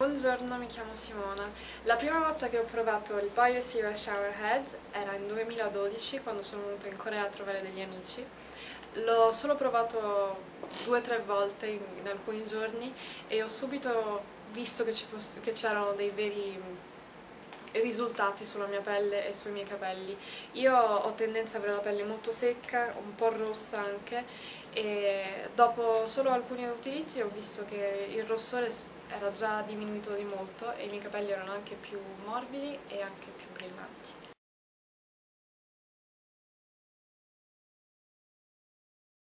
Buongiorno, mi chiamo Simona. La prima volta che ho provato il Biosera Shower Head era in 2012 quando sono venuta in Corea a trovare degli amici. L'ho solo provato due o tre volte in, alcuni giorni e ho subito visto che c'erano dei veri risultati sulla mia pelle e sui miei capelli. Io ho tendenza ad avere la pelle molto secca, un po' rossa anche e dopo solo alcuni utilizzi ho visto che il rossore era già diminuito di molto e i miei capelli erano anche più morbidi e anche più brillanti.